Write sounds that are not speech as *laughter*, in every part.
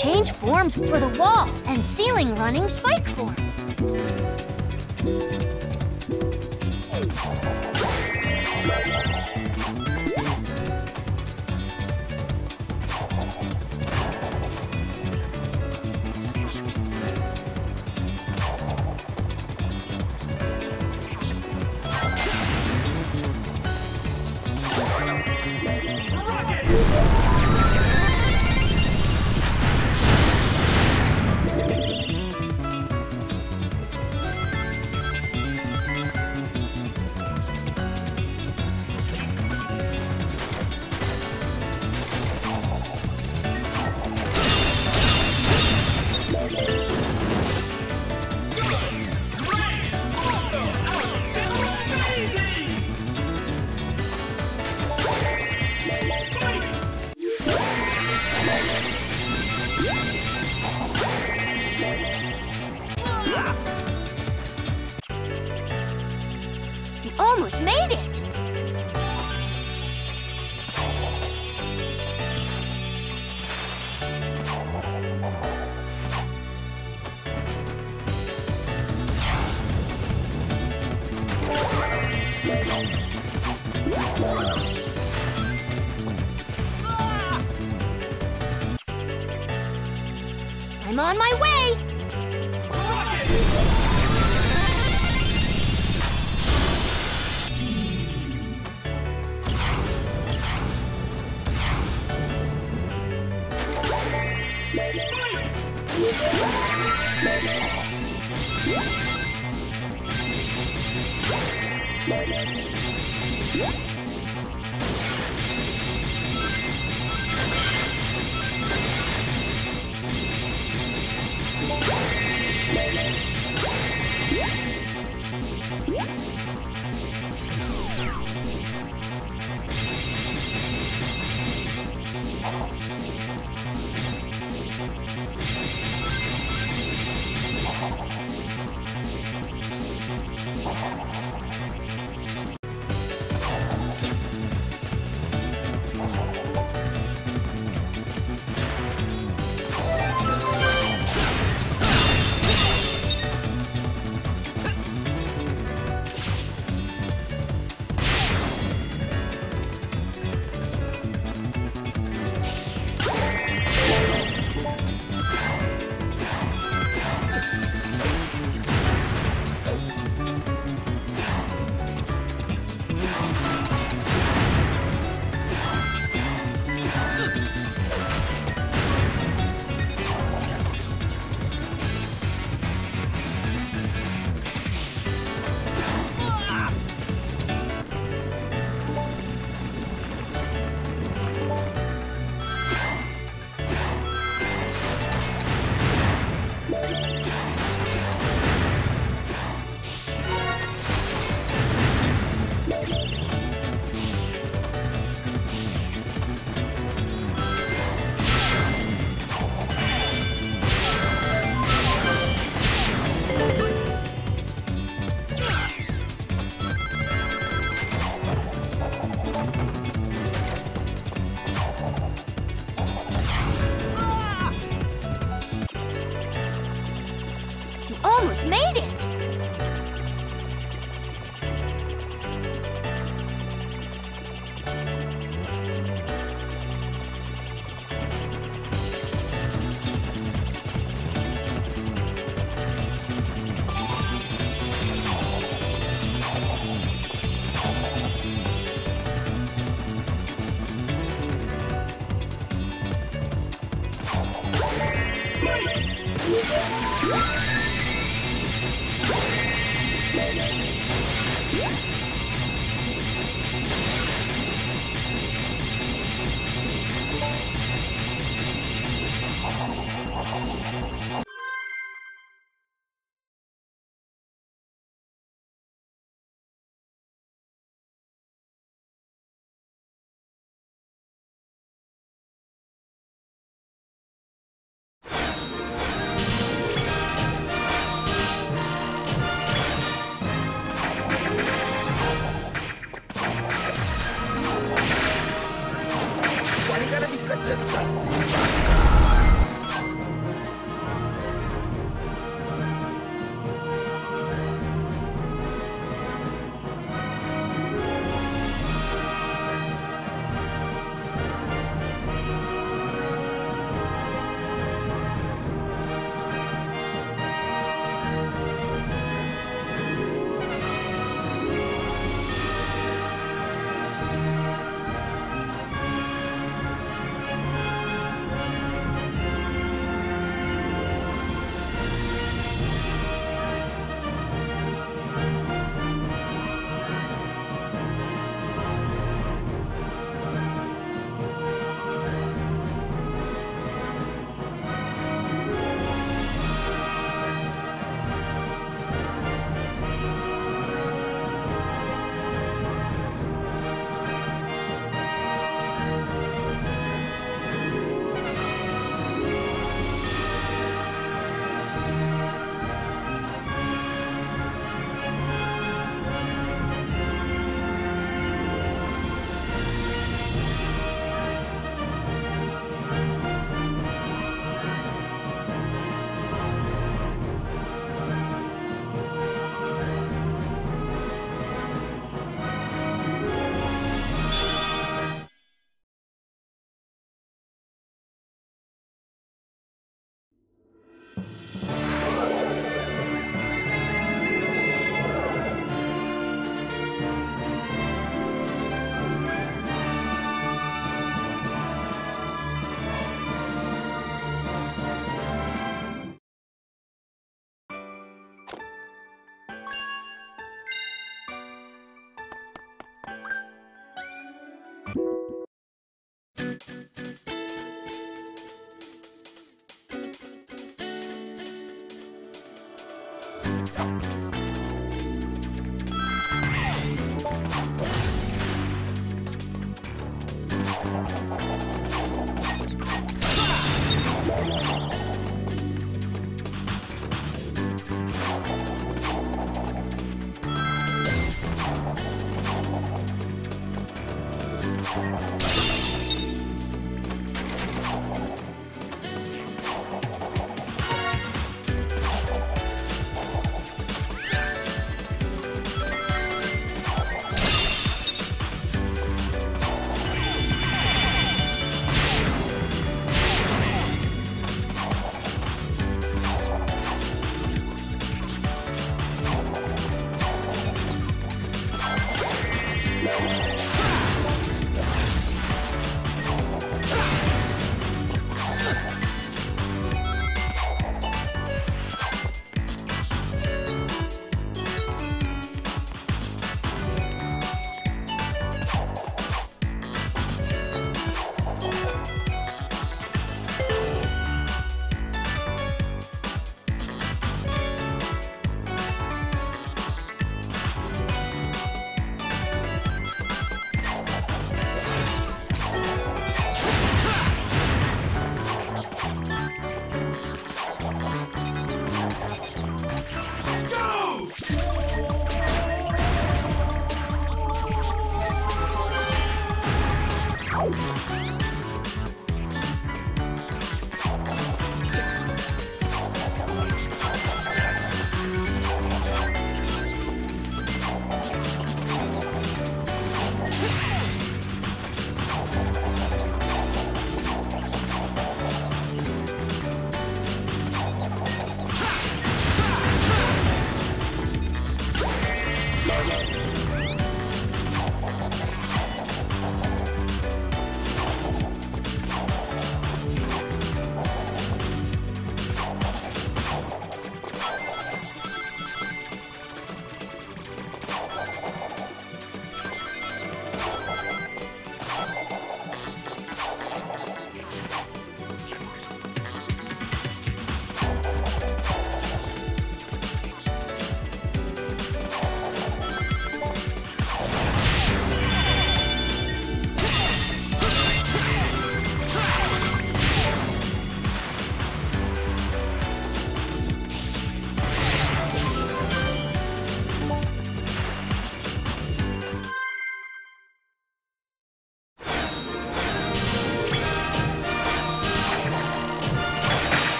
Change forms for the wall and ceiling running spike form. I'm on my way! You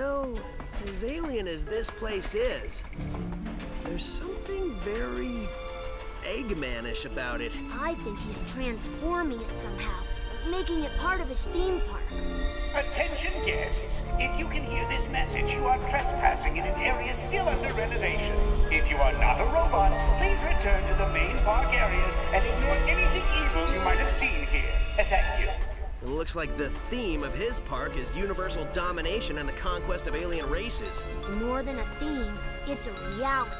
Know, as alien as this place is, there's something very Eggmanish about it. I think he's transforming it somehow, making it part of his theme park. Attention guests, if you can hear this message, you are trespassing in an area still under renovation. If you are not a robot, please return to the main park areas and ignore anything evil you might have seen here. Thank you. It looks like the theme of his park is universal domination and the conquest of alien races. It's more than a theme, it's a reality.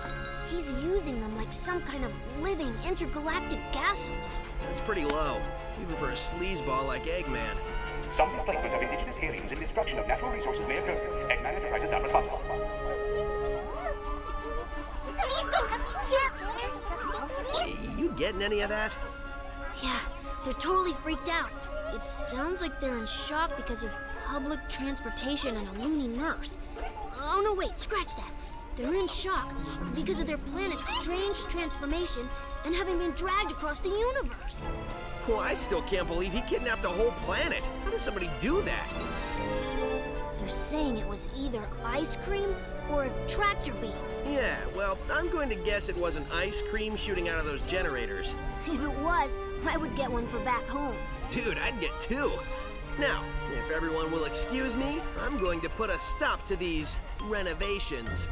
He's using them like some kind of living intergalactic gasoline. That's pretty low, even for a sleazeball like Eggman. Some displacement of indigenous aliens and destruction of natural resources may occur. Eggman Enterprises not responsible. You getting any of that? Yeah, they're totally freaked out. It sounds like they're in shock because of public transportation and a loony nurse. Oh no, wait, scratch that. They're in shock because of their planet's strange transformation and having been dragged across the universe. Well, I still can't believe he kidnapped the whole planet. How did somebody do that? They're saying it was either ice cream or a tractor beam. Yeah, well, I'm going to guess it was an ice cream shooting out of those generators. *laughs* If it was, I would get one for back home. Dude, I'd get two. Now, if everyone will excuse me, I'm going to put a stop to these renovations.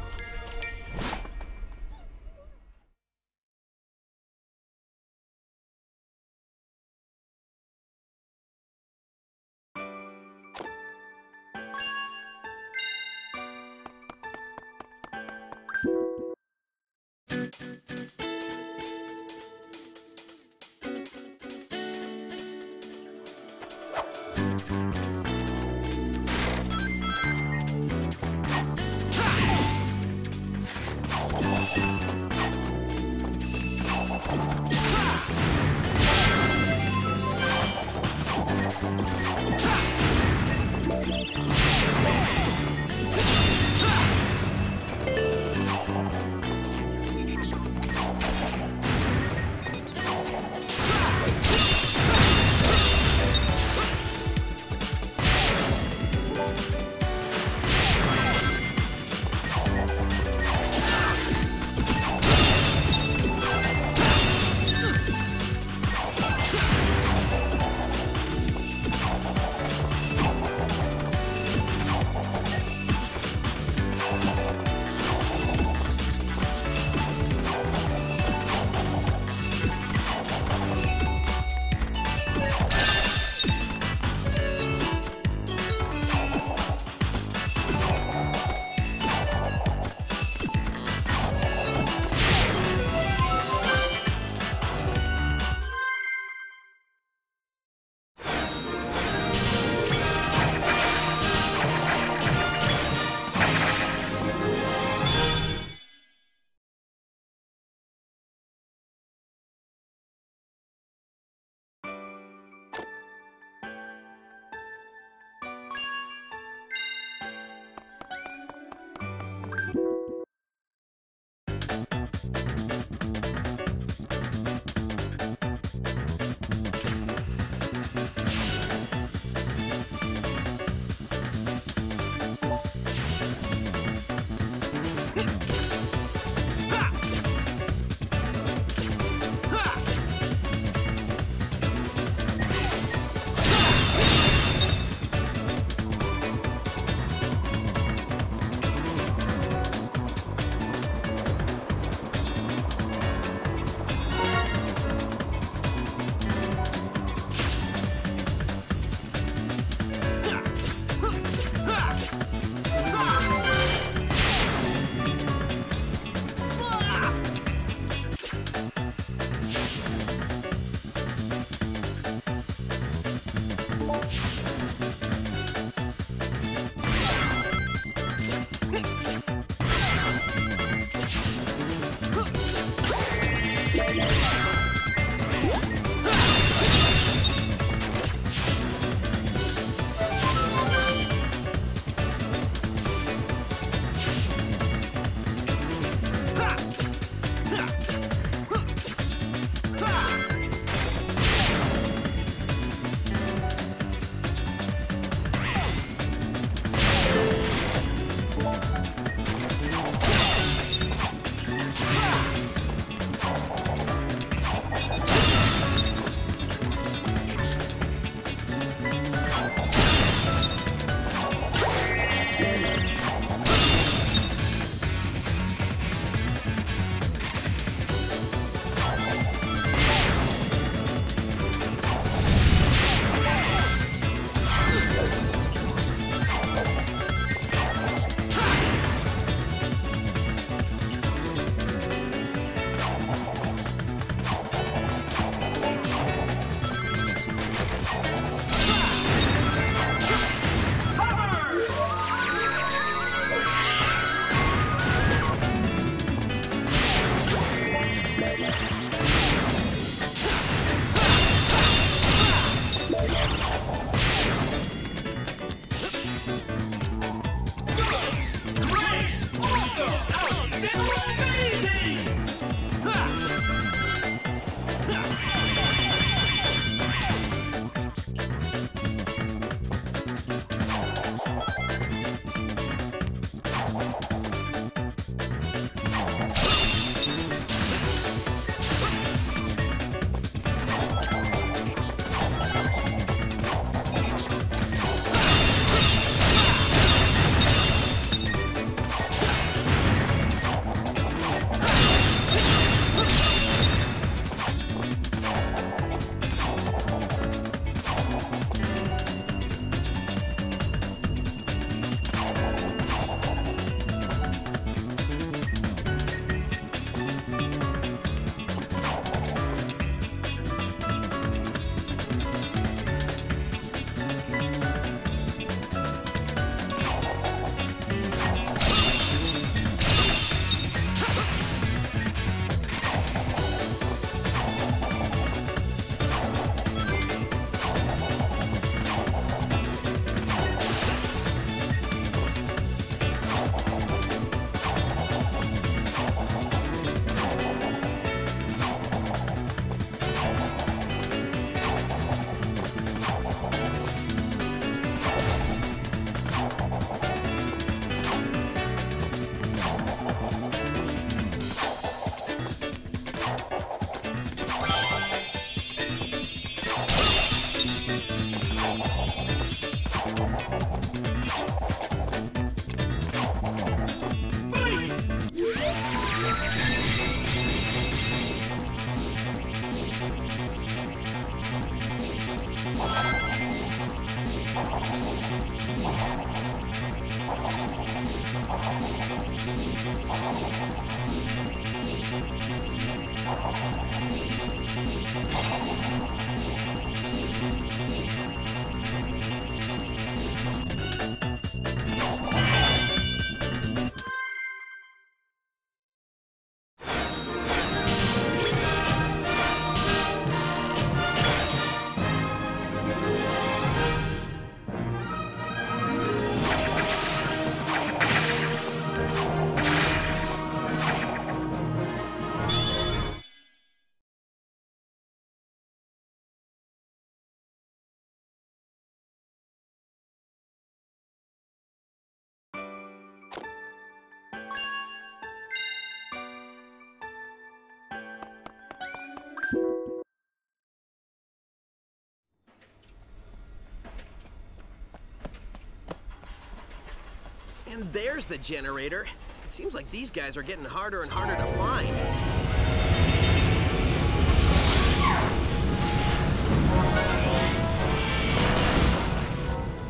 And there's the generator. It Seems like these guys are getting harder and harder to find.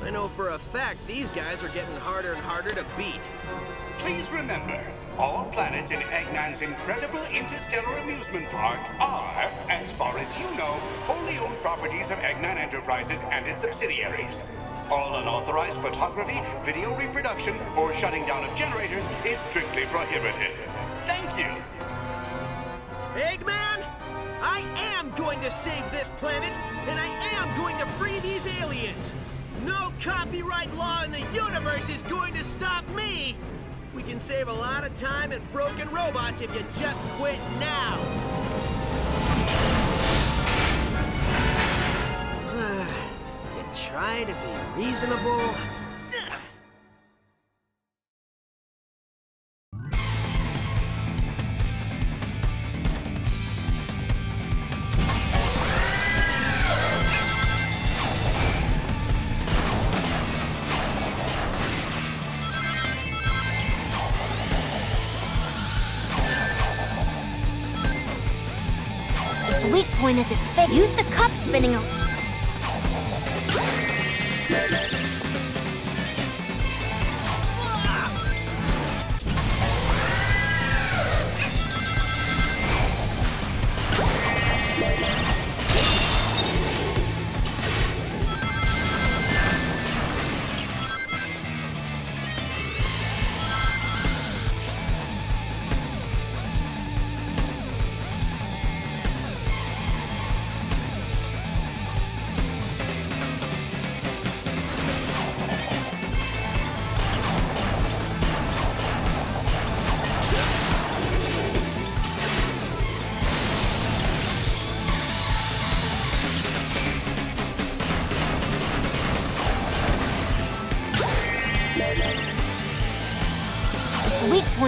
I know for a fact these guys are getting harder and harder to beat. Please remember, all planets in Eggman's incredible interstellar amusement park are, as far as you know, wholly owned properties of Eggman Enterprises and its subsidiaries. All unauthorized photography, video reproduction, or shutting down of generators is strictly prohibited. Thank you. Eggman, I am going to save this planet, and I am going to free these aliens. No copyright law in the universe is going to stop me. We can save a lot of time and broken robots if you just quit now. Try to be reasonable.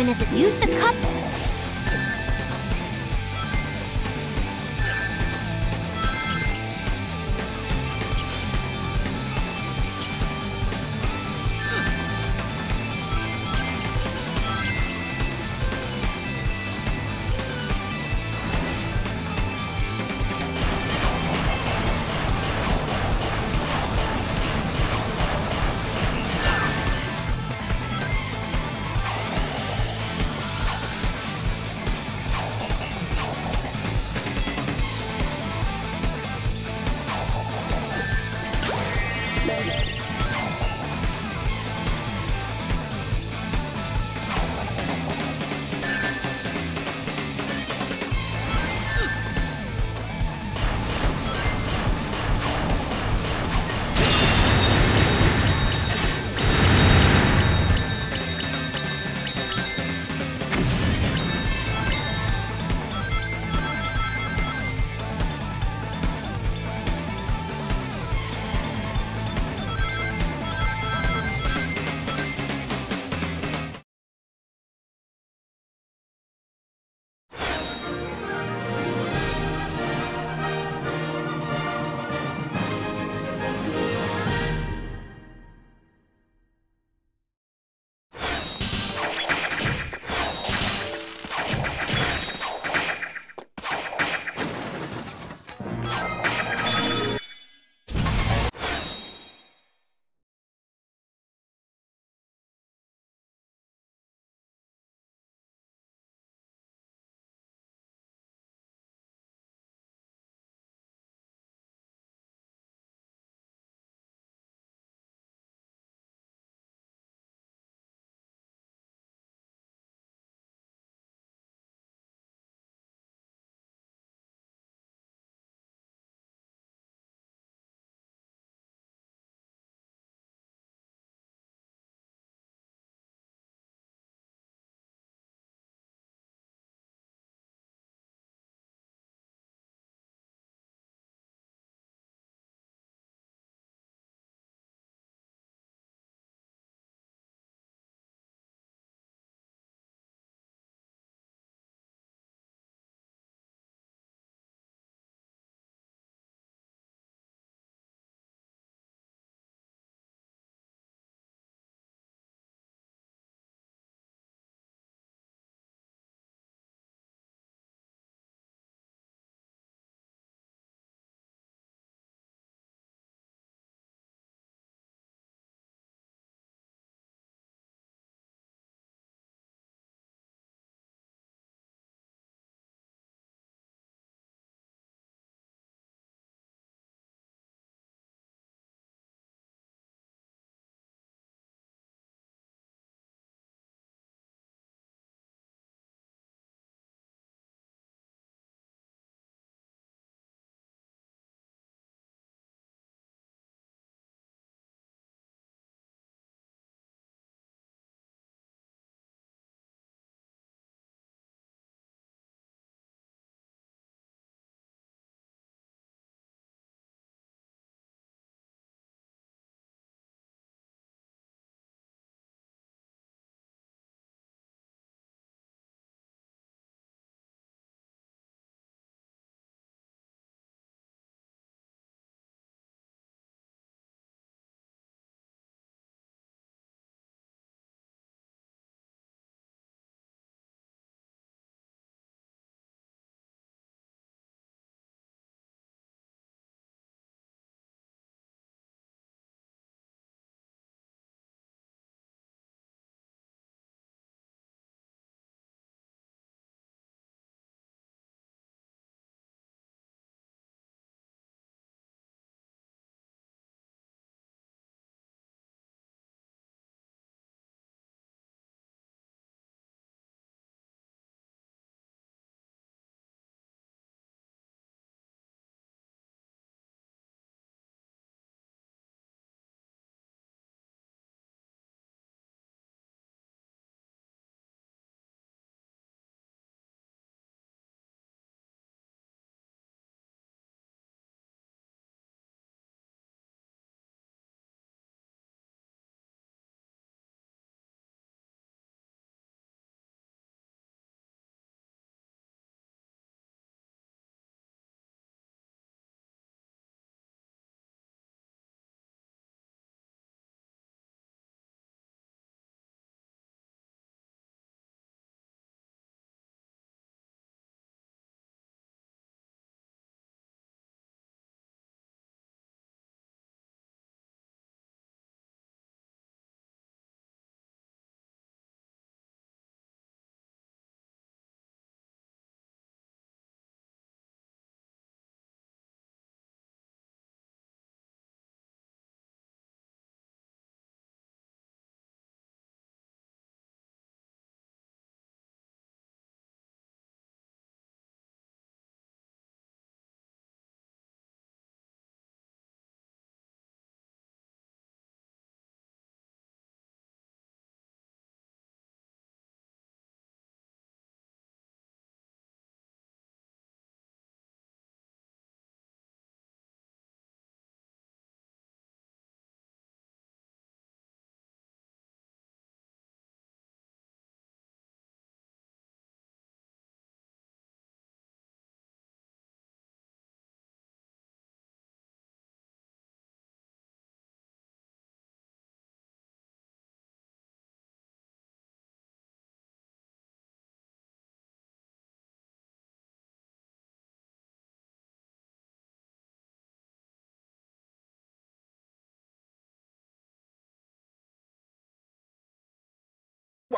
Weak point it. Use the cup.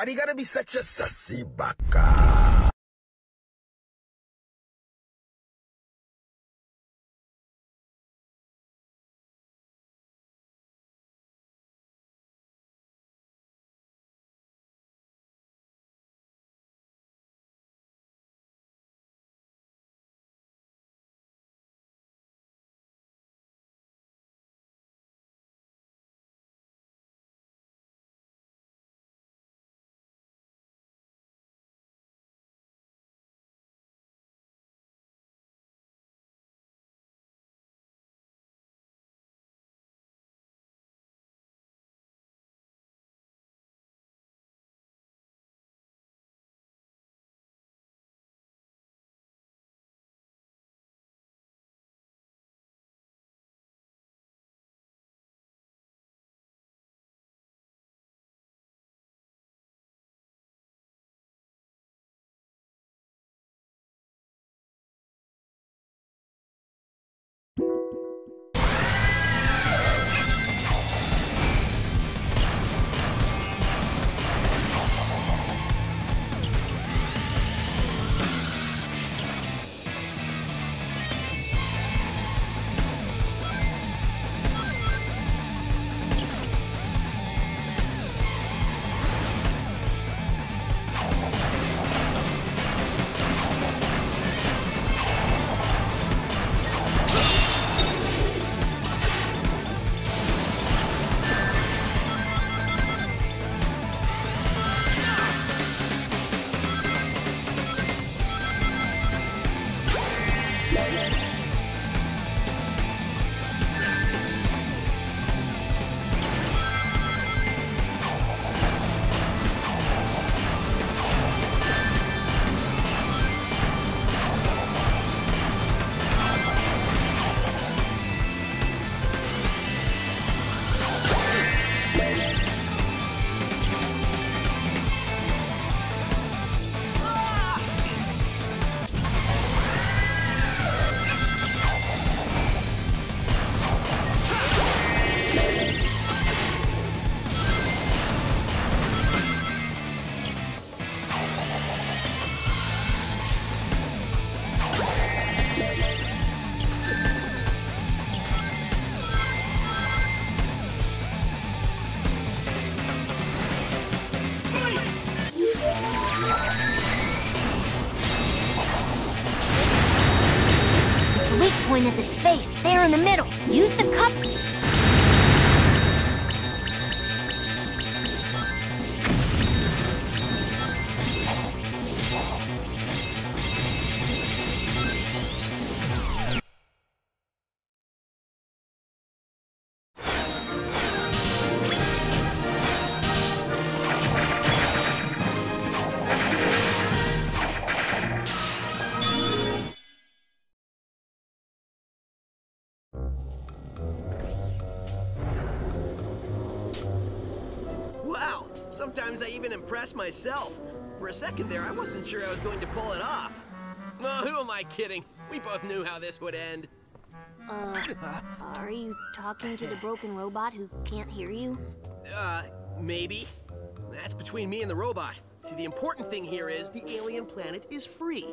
Why do you gotta be such a sassy baka? Impress myself. For a second there, I wasn't sure I was going to pull it off. Well, who am I kidding? We both knew how this would end. Uh, Are you talking to the broken robot who can't hear you? Uh, maybe. That's between me and the robot. See, the important thing here is the alien planet is free.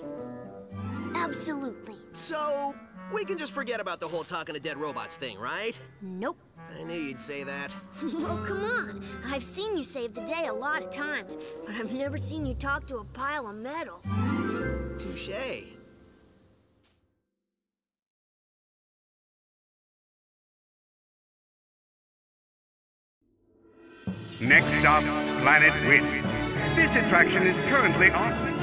Absolutely. So, we can just forget about the whole talking to dead robots thing, right? Nope. I knew you'd say that. *laughs* Oh, come on. I've seen you save the day a lot of times, but I've never seen you talk to a pile of metal. Touche. Next stop, Planet Ridge. This attraction is currently on.